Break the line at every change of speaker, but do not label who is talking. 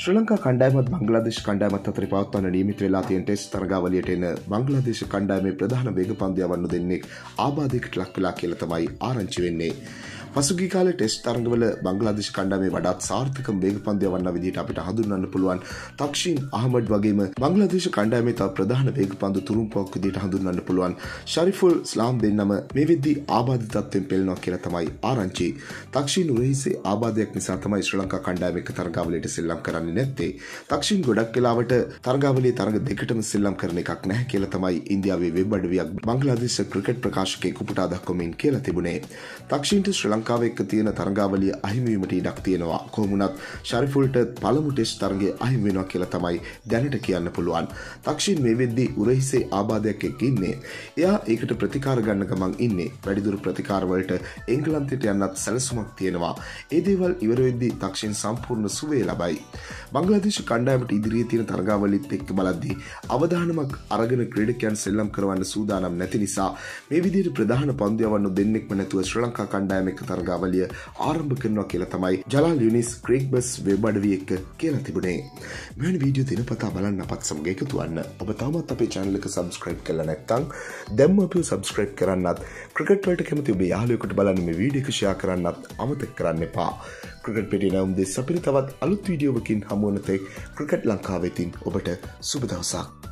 ශ්‍ර ලංකා කණ්ඩෑමත් බංගලාදේශ කණ්ඩෑමත් අතර පවත්වන්න නීමිත වෙලා තියෙන් ටෙස් තරගාවලියට එන බංගලාදේශ කණ්ඩෑමේ ප්‍රධාන වේග පන්දය වන්න දෙන්නෙක් ආබාධයකට ලක් වෙලා කියල තමයි ආරංචි වෙන්නේ. පසුගි කාල ටෙස් තරගවල බංගලාදේශ කණ්ඩාමේ වඩාත් සාර්ථකම වේග පන්දය වන්න විදිහට අපිට හඳුන්වන්න පුළුවන් තක්ෂීන් අහමඩ් වගේම බංගලාදේශ කණ්ඩාමේ තව ප්‍රධාන වේග පන්දු තුරුම්පුවක් විදිහට හඳුන්වන්න පුළුවන් ශරිෆුල් ස්ලාම් දෙන්නම මේ වෙද්දී ආබාධ තත්ත්වයෙන් පෙළෙනවා කියලා තමයි ආරංචි. තක්ෂීන් උරහිසේ ආබාධයක් නිසා තමයි ශ්‍රී ලංකා කණ්ඩායම එක තරගාවලියට සෙල්ලම් කරන්නේ නැත්තේ. තක්ෂීන් ගොඩක් වෙලාවට තරගාවලියේ තරග දෙකටම සෙල්ලම් කරන එකක් නැහැ කියලා තමයි ඉන්දියාවේ වෙබ් අඩවියක් බංගලාදේශ ක්‍රිකට් ප්‍රකාශකයෙකු උපුටා දක්වමින් කියලා තිබුණේ. තක්ෂීන්ට ශ්‍රී ලංකාව එක්ක තියෙන තරගාවලිය අහිමිවීමට ඉඩක් තියෙනවා. කොහොමුණත් ශරිෆුල්ට පළමු ටෙස් තරගේ අහිම වෙනවා කියලා තමයි දැනට කියන්න පුළුවන්. තක්ෂීන් මේ වෙද්දී උරහිසේ ආබාධයක් එක් ඉන්නේ. එයා ඒකට ප්‍රතිකාර ගන්න ගමන් ඉන්නේ. වැඩිදුර ප්‍රතිකාරවලට එංගලන්තයට යන්නත් සැලසුමක් තියෙනවා. ඒ දේවල් ඉවරවෙද්දී තක්ෂීන් සම්පූර්ණ සුවේ ලබයි. බංගලදේශ කණ්ඩායමට ඉදිරියේ තියෙන තරගාවලිත් එක්ක බලද්දී අවධානමක් අරගෙන ක්‍රඩකයන් සෙල්ලම් කරවන්න සූදානම් නැති නිසා මේ විදිහට ප්‍රධාන පන්දයවන්න දෙන්නෙක්ම නැතුව ශ්‍ර ලංකා කණ්ඩායම එක තරගාවල ක්‍රියාවලිය ආරම්භ කරනවා කියලා තමයි ජලාල් යුනිස් ක්‍රේක්බස් වෙබ් අඩවිය එක්ක කියලා තිබුණේ. මෙවැනි වීඩියෝ දිනපතා බලන්න අපත් සමග එකතු වන්න. ඔබ තවමත් අපේ channel එක subscribe කරලා නැත්නම් දැම්ම අපිව subscribe කරන්නත් ක්‍රිකට් වලට කැමති ඔබේ යාළුවෙකුට බලන්න මේ වීඩියෝ එක share කරන්නත් අමතක කරන්න එපා. ක්‍රිකට් පිටි නැවුම් දෙස් අපිට තවත් අලුත් වීඩියෝවකින් හමුවන තෙක් ක්‍රිකට් ලංකාවෙතින් ඔබට සුබ දවසක්.